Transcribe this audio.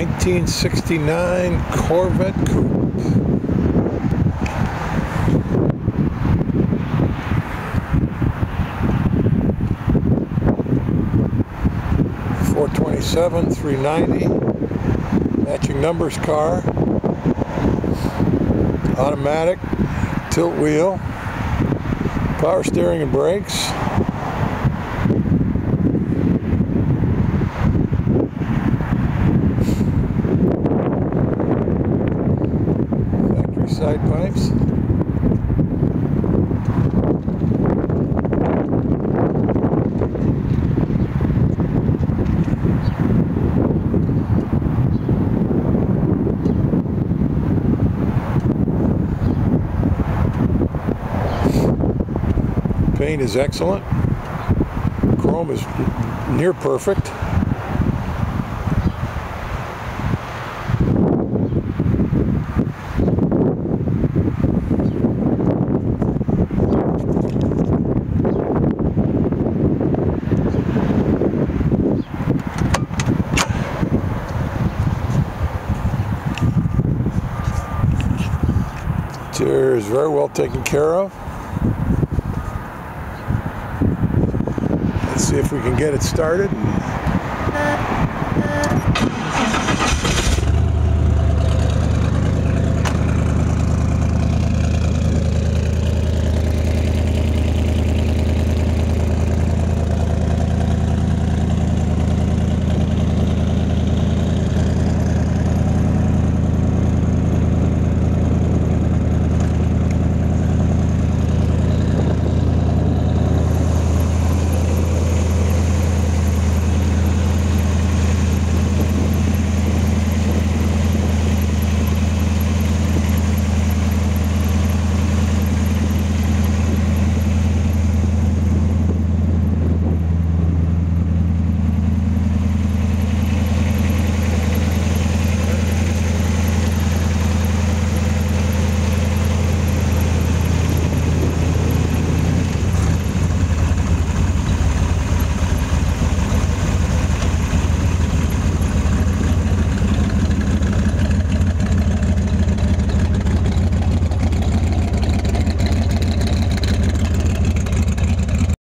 1969 Corvette Coupe. Four twenty-seven, three ninety, matching numbers car, automatic, tilt wheel, power steering and brakes. Side pipes. Paint is excellent. Chrome is near perfect. Interior is very well taken care of. Let's see if we can get it started.